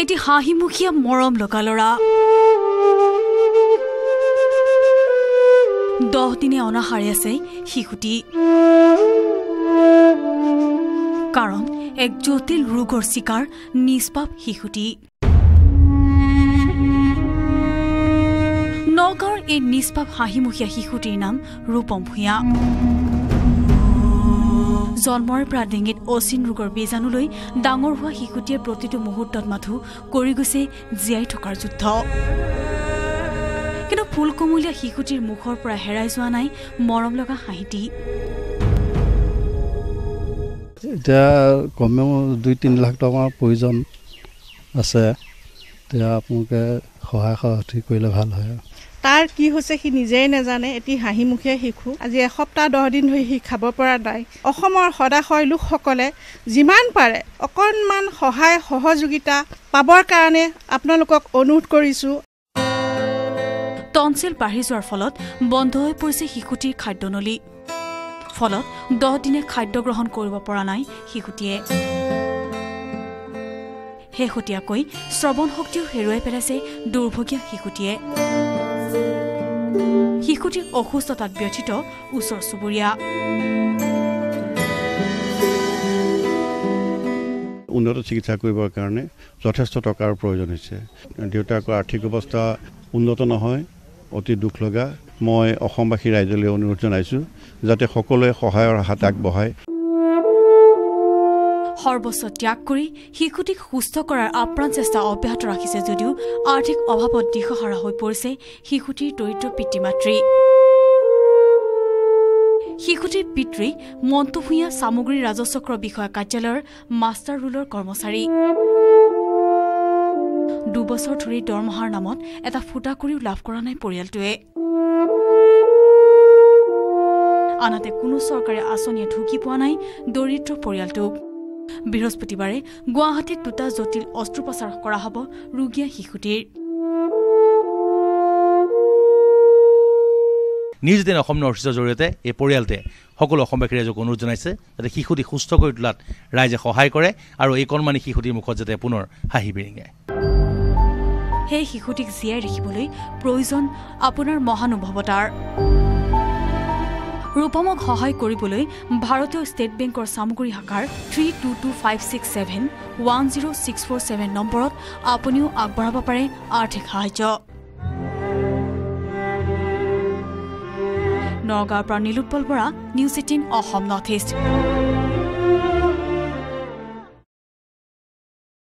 এটি হাঁহিমুখীয়া মৰম লগা ল'ৰা। দহ দিনে অনাহাৰে আছে শিশুটি। কাৰণ এক জটিল ৰোগৰ চিকাৰ নিষ্পাপ শিশুটি। নগাঁৱৰ এই নিষ্পাপ হাঁহিমুখীয়া শিশুটিৰ নাম ৰূপম ভূঞা। জন্মৰ পৰা ডিঙিত অচিন ৰোগৰ বীজাণু লৈ ডাঙৰ হোৱা শিশুটিয়ে প্ৰতিটো মুহূৰ্তত মাথো কৰি গৈছে জীয়াই থকাৰ যুদ্ধ। কিন্তু ফুলকমলীয়া শিশুটিৰ মুখৰ পৰা হেৰাই যোৱা নাই মৰম লগা হাঁহিটি। এতিয়া কমেও দুই তিনি লাখ টকাৰ প্ৰয়োজন আছে। এতিয়া আপোনালোকে সহায় সহযোগী কৰিলে ভাল হয়। তাৰ কি হৈছে সি নিজেই নাজানে এটি হাঁহিমুখীয়া শিশু। আজি এসপ্তাহ দহ দিন ধৰি সি খাব পৰা নাই। অসমৰ সদাশয় লোকসকলে যিমান পাৰে অকণমান সহায় সহযোগিতা পাবৰ কাৰণে আপোনালোকক অনুৰোধ কৰিছোঁ। টনচিল বাঢ়ি যোৱাৰ ফলত বন্ধ হৈ পৰিছে শিশুটিৰ খাদ্যনলী। ফলত দহ দিনে খাদ্য গ্ৰহণ কৰিব পৰা নাই শিশুটিয়ে। শেহতীয়াকৈ শ্ৰৱণ শক্তিও হেৰুৱাই পেলাইছে দুৰ্ভগীয়া শিশুটিয়ে। শিশুটিৰ অসুস্থতাত ব্যথিত ওচৰ চুবুৰীয়া। উন্নত চিকিৎসা কৰিবৰ কাৰণে যথেষ্ট টকাৰ প্ৰয়োজন হৈছে। দেউতাকৰ আৰ্থিক অৱস্থা উন্নত নহয় অতি দুখ লগা মই অসমবাসী ৰাইজলৈ অনুৰোধ জনাইছোঁ যাতে সকলোৱে সহায়ৰ হাত আগবঢ়ায়। সৰ্বস্ব ত্যাগ কৰি শিশুটিক সুস্থ কৰাৰ আপ্ৰাণ চেষ্টা অব্যাহত ৰাখিছে যদিও আৰ্থিক অভাৱত দিশহাৰা হৈ পৰিছে শিশুটিৰ দৰিদ্ৰ পিতৃ মাতৃ শিশুটিৰ পিতৃ মণ্টু ভূঞা সামগ্ৰী ৰাজচক্ৰ বিষয়া কাৰ্যালয়ৰ মাষ্টাৰ ৰোলৰ কৰ্মচাৰী। দুবছৰ ধৰি দৰমহাৰ নামত এটা ফুটা কৰিও লাভ কৰা নাই পৰিয়ালটোৱে। আনহাতে কোনো চৰকাৰী আঁচনিয়ে ঢুকি পোৱা নাই দৰিদ্ৰ পৰিয়ালটোক। বৃহস্পতিবাৰে গুৱাহাটীত দুটা জটিল অস্ত্ৰোপচাৰ কৰা হ'ব ৰোগীয়া শিশুটিৰ। নিউজ দিন অসম নৰ্থ ইষ্টৰ জৰিয়তে এই পৰিয়ালটোৱে সকলো অসমবাসী ৰাইজক অনুৰোধ জনাইছে যাতে শিশুটি সুস্থ কৰি তোলাত ৰাইজে সহায় কৰে আৰু এই কণমানি শিশুটিৰ মুখত যাতে পুনৰ হাঁহি বিৰিঙায় সেই শিশুটিক জীয়াই ৰাখিবলৈ প্ৰয়োজন আপোনাৰ মহানুভৱতাৰ। ৰূপমক সহায় কৰিবলৈ ভাৰতীয় ষ্টেট বেংকৰ চামগুৰি শাখাৰ three two two five six seven one zero' six four seven নম্বৰত আপুনিও আগবঢ়াব পাৰে আৰ্থিক সাহায্য। নগাঁৱৰ পৰা Nilotpal Bora news eighteen Assam north east